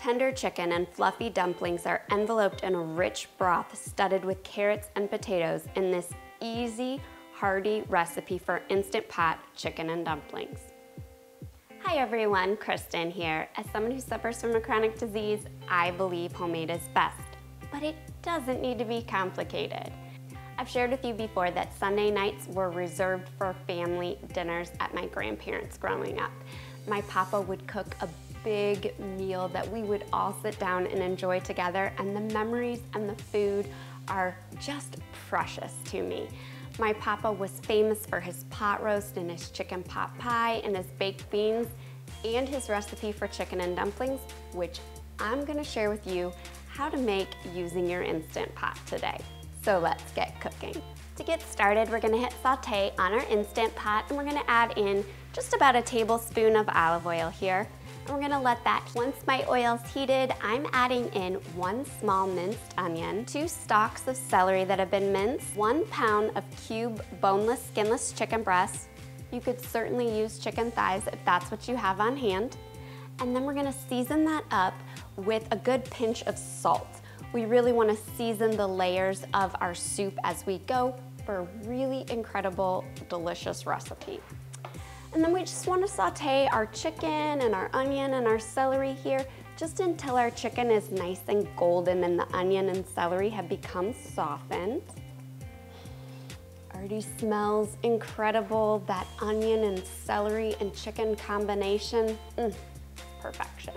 Tender chicken and fluffy dumplings are enveloped in a rich broth studded with carrots and potatoes in this easy, hearty recipe for Instant Pot chicken and dumplings. Hi everyone, Kristen here. As someone who suffers from a chronic disease, I believe homemade is best, but it doesn't need to be complicated. I've shared with you before that Sunday nights were reserved for family dinners at my grandparents' growing up. My papa would cook a big meal that we would all sit down and enjoy together and the memories and the food are just precious to me. My papa was famous for his pot roast and his chicken pot pie and his baked beans and his recipe for chicken and dumplings, which I'm gonna share with you how to make using your Instant Pot today. So let's get cooking. To get started, we're gonna hit saute on our Instant Pot and we're gonna add in just about a tablespoon of olive oil here. We're gonna let that, once my oil's heated, I'm adding in one small minced onion, two stalks of celery that have been minced, one pound of cube boneless, skinless chicken breasts. You could certainly use chicken thighs if that's what you have on hand. And then we're gonna season that up with a good pinch of salt. We really wanna season the layers of our soup as we go for a really incredible, delicious recipe. And then we just wanna saute our chicken and our onion and our celery here just until our chicken is nice and golden and the onion and celery have become softened. Already smells incredible, that onion and celery and chicken combination, mm, perfection.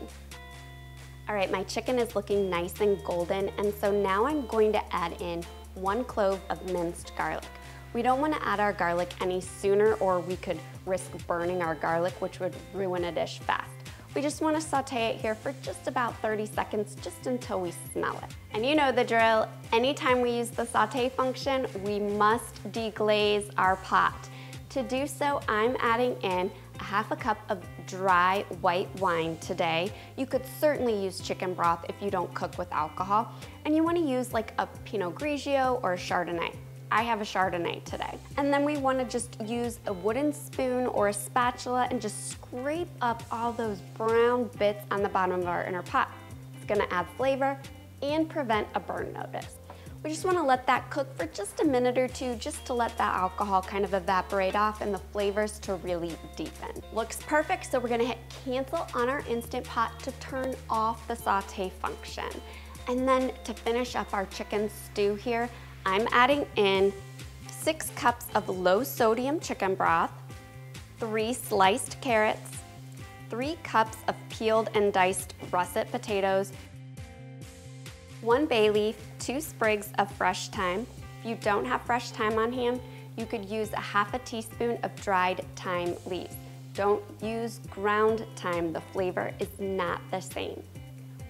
All right, my chicken is looking nice and golden, and so now I'm going to add in one clove of minced garlic. We don't wanna add our garlic any sooner or we could risk burning our garlic, which would ruin a dish fast. We just wanna saute it here for just about 30 seconds, just until we smell it. And you know the drill, anytime we use the saute function, we must deglaze our pot. To do so, I'm adding in a half a cup of dry white wine today. You could certainly use chicken broth if you don't cook with alcohol. And you wanna use like a Pinot Grigio or a Chardonnay. I have a Chardonnay today. And then we wanna just use a wooden spoon or a spatula and just scrape up all those brown bits on the bottom of our inner pot. It's gonna add flavor and prevent a burn notice. We just wanna let that cook for just a minute or two just to let that alcohol kind of evaporate off and the flavors to really deepen. Looks perfect, so we're gonna hit cancel on our Instant Pot to turn off the saute function. And then to finish up our chicken stew here, I'm adding in six cups of low sodium chicken broth, three sliced carrots, three cups of peeled and diced russet potatoes, one bay leaf, two sprigs of fresh thyme. If you don't have fresh thyme on hand, you could use a half a teaspoon of dried thyme leaves. Don't use ground thyme, the flavor is not the same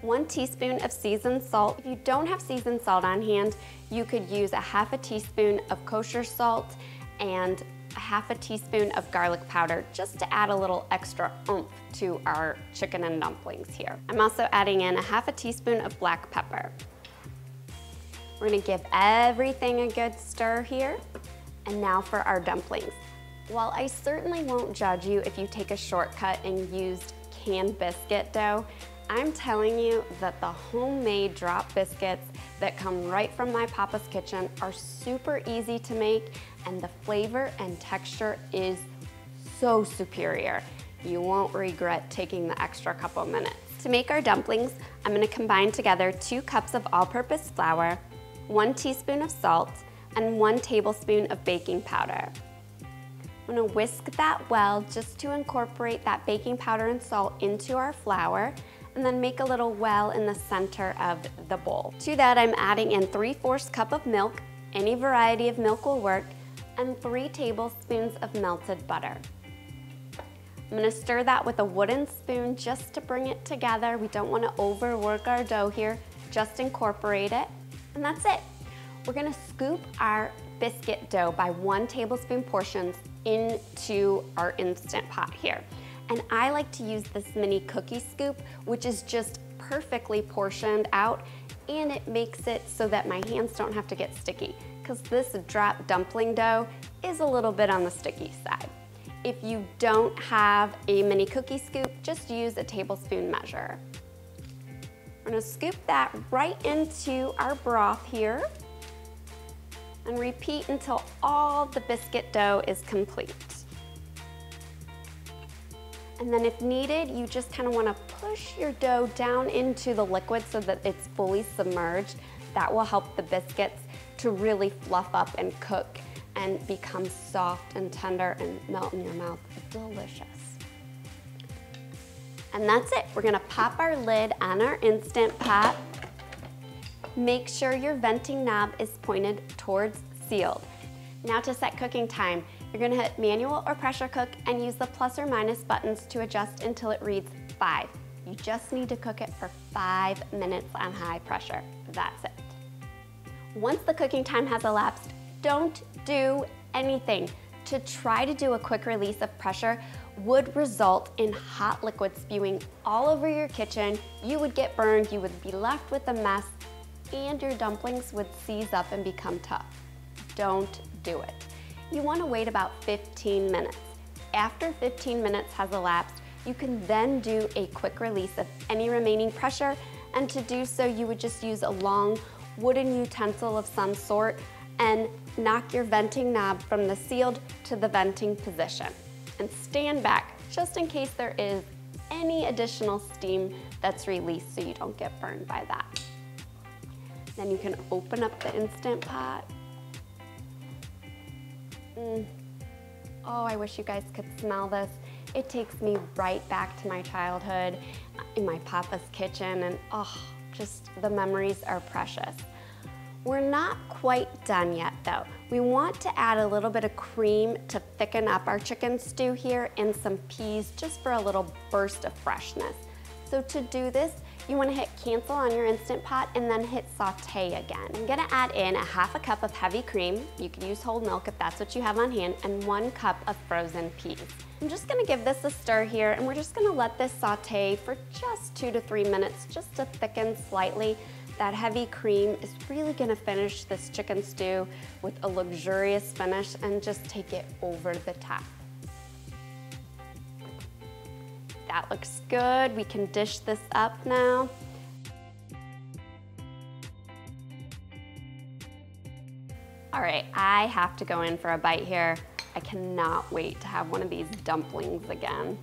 one teaspoon of seasoned salt. If you don't have seasoned salt on hand, you could use a half a teaspoon of kosher salt and a half a teaspoon of garlic powder just to add a little extra oomph to our chicken and dumplings here. I'm also adding in a half a teaspoon of black pepper. We're gonna give everything a good stir here. And now for our dumplings. While I certainly won't judge you if you take a shortcut and used canned biscuit dough, I'm telling you that the homemade drop biscuits that come right from my papa's kitchen are super easy to make and the flavor and texture is so superior. You won't regret taking the extra couple minutes. To make our dumplings, I'm gonna combine together two cups of all-purpose flour, one teaspoon of salt, and one tablespoon of baking powder. I'm gonna whisk that well just to incorporate that baking powder and salt into our flour and then make a little well in the center of the bowl. To that, I'm adding in 3 fourths cup of milk, any variety of milk will work, and 3 tablespoons of melted butter. I'm gonna stir that with a wooden spoon just to bring it together. We don't wanna overwork our dough here, just incorporate it, and that's it. We're gonna scoop our biscuit dough by one tablespoon portions into our Instant Pot here. And I like to use this mini cookie scoop, which is just perfectly portioned out and it makes it so that my hands don't have to get sticky because this drop dumpling dough is a little bit on the sticky side. If you don't have a mini cookie scoop, just use a tablespoon measure. We're gonna scoop that right into our broth here and repeat until all the biscuit dough is complete. And then if needed, you just kind of want to push your dough down into the liquid so that it's fully submerged. That will help the biscuits to really fluff up and cook and become soft and tender and melt in your mouth. Delicious. And that's it. We're gonna pop our lid on our Instant Pot. Make sure your venting knob is pointed towards sealed. Now to set cooking time, you're gonna hit manual or pressure cook and use the plus or minus buttons to adjust until it reads five. You just need to cook it for five minutes on high pressure. That's it. Once the cooking time has elapsed, don't do anything. To try to do a quick release of pressure would result in hot liquid spewing all over your kitchen. You would get burned, you would be left with a mess, and your dumplings would seize up and become tough. Don't do it. You wanna wait about 15 minutes. After 15 minutes has elapsed, you can then do a quick release of any remaining pressure, and to do so, you would just use a long wooden utensil of some sort and knock your venting knob from the sealed to the venting position. And stand back just in case there is any additional steam that's released so you don't get burned by that. Then you can open up the Instant Pot. Mm. Oh, I wish you guys could smell this. It takes me right back to my childhood in my papa's kitchen and oh, just the memories are precious. We're not quite done yet though. We want to add a little bit of cream to thicken up our chicken stew here and some peas just for a little burst of freshness. So to do this, you wanna hit cancel on your Instant Pot and then hit saute again. I'm gonna add in a half a cup of heavy cream. You could use whole milk if that's what you have on hand and one cup of frozen peas. I'm just gonna give this a stir here and we're just gonna let this saute for just two to three minutes just to thicken slightly. That heavy cream is really gonna finish this chicken stew with a luxurious finish and just take it over the top. That looks good. We can dish this up now. All right, I have to go in for a bite here. I cannot wait to have one of these dumplings again.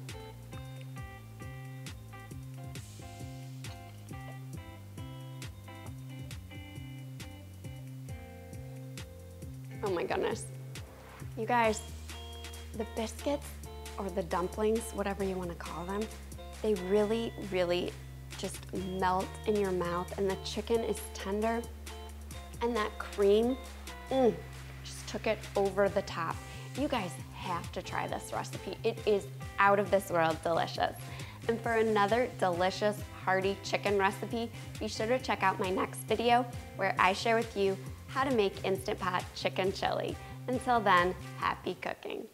Oh my goodness. You guys, the biscuits or the dumplings, whatever you wanna call them, they really, really just melt in your mouth and the chicken is tender and that cream, mm, just took it over the top. You guys have to try this recipe. It is out of this world delicious. And for another delicious, hearty chicken recipe, be sure to check out my next video where I share with you how to make Instant Pot chicken chili. Until then, happy cooking.